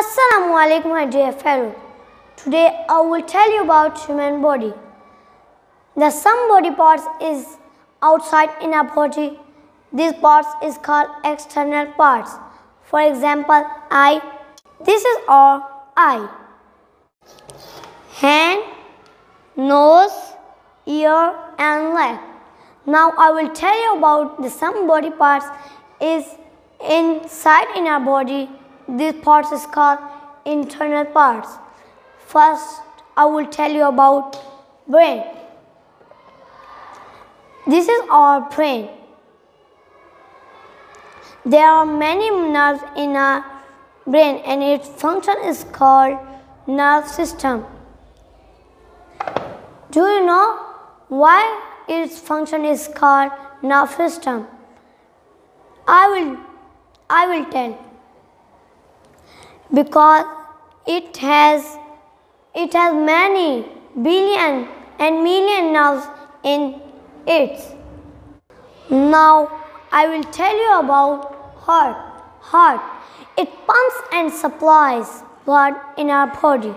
Assalamu alaikum my dear fellow. Today I will tell you about human body. The some body parts is outside in our body. These parts is called external parts. For example, eye. This is our eye. Hand, nose, ear and leg. Now I will tell you about the some body parts is inside in our body. These parts is called internal parts. First I will tell you about brain. This is our brain. There are many nerves in our brain and its function is called nerve system. Do you know why its function is called nerve system? I will I will tell. Because it has it has many billion and million nerves in it. Now I will tell you about heart. Heart. It pumps and supplies blood in our body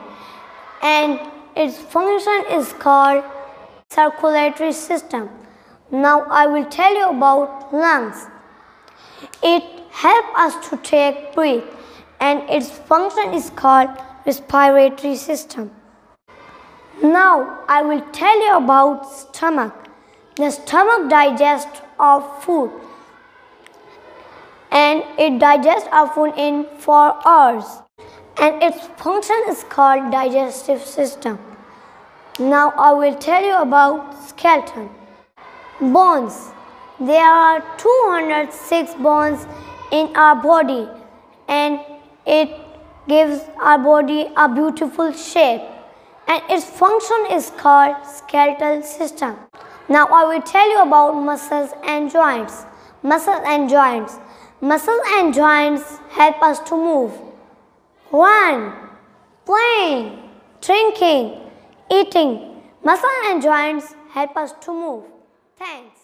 and its function is called circulatory system. Now I will tell you about lungs. It helps us to take breath and its function is called respiratory system. Now I will tell you about stomach. The stomach digests our food and it digests our food in 4 hours and its function is called digestive system. Now I will tell you about skeleton. Bones. There are 206 bones in our body and it gives our body a beautiful shape and its function is called skeletal system. Now I will tell you about muscles and joints. Muscles and joints. Muscles and joints help us to move. Run, playing, drinking, eating. Muscles and joints help us to move. Thanks.